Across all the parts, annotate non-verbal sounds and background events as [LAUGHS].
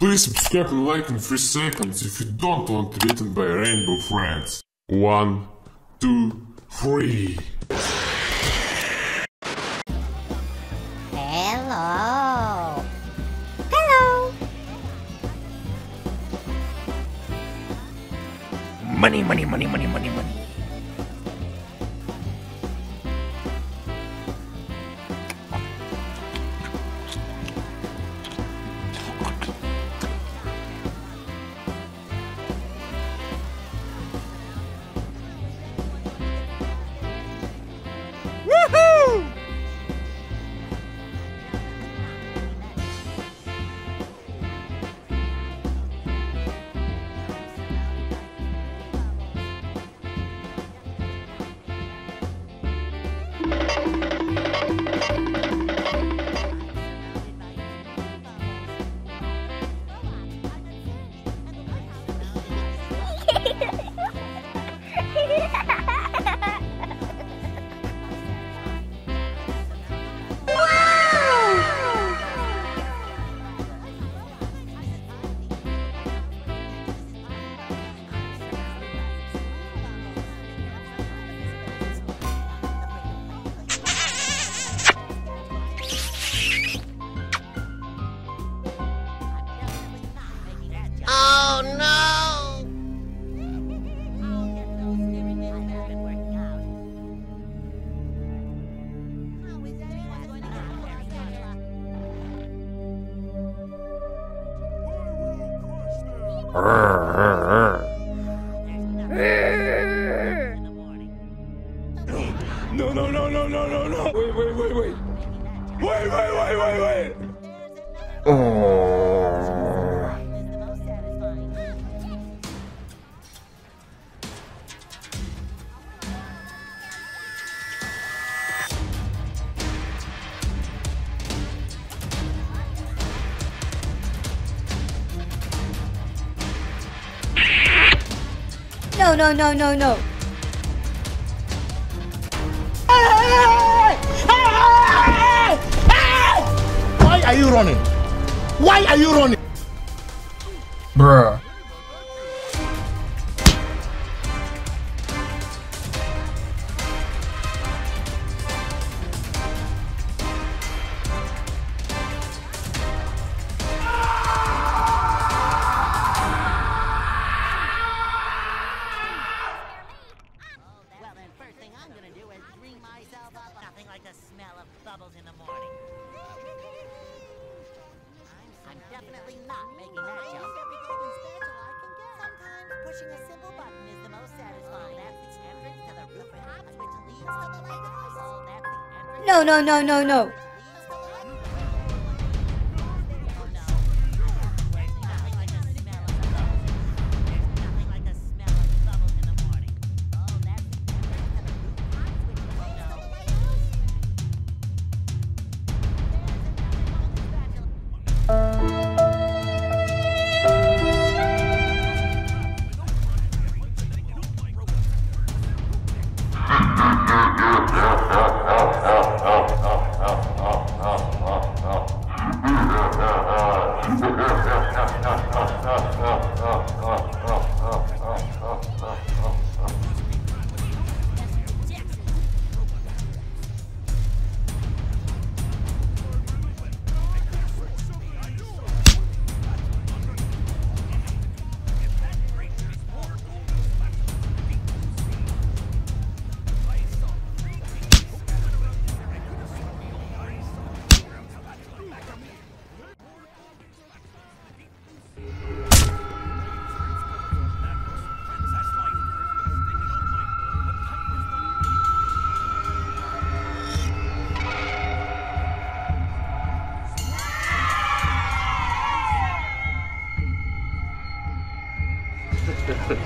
Please subscribe and like in 3 seconds if you don't want to be eaten by rainbow friends. One, two, three. Hello. Hello. Money, money, money, money, money, money. No, no, no, no, no, no, no. Wait, wait, wait, wait. Wait, wait, wait, wait, wait. Oh. No, no, no, no, no. Why are you running? Why are you running? Bruh. No, no, no, no, no.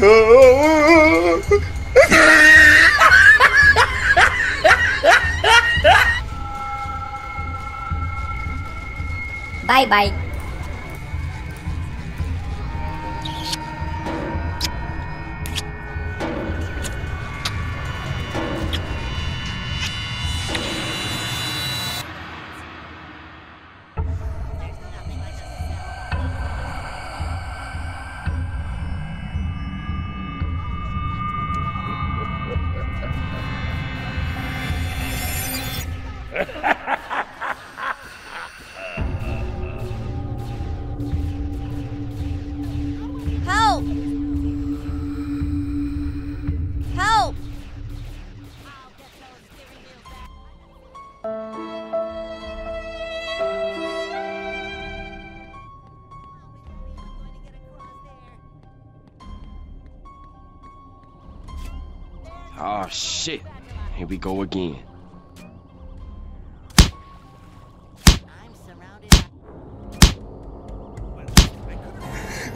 Bye bye. [LAUGHS] Help! Help! Oh shit. Here we go again.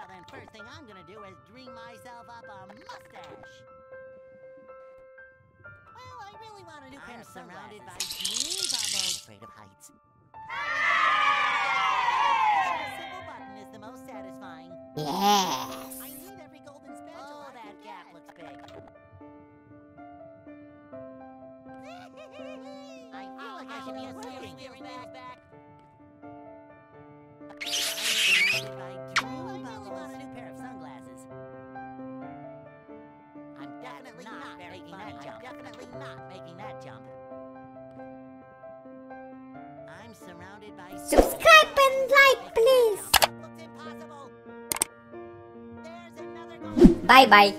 Well, then, first thing I'm gonna do is dream myself up a mustache. Well, I really want a new pair of surrounded by dream bubbles. Afraid of heights. A simple button is the most satisfying. Yes. Making that jump. I'm definitely not making that jump. I'm surrounded by Subscribe and like, please. Looks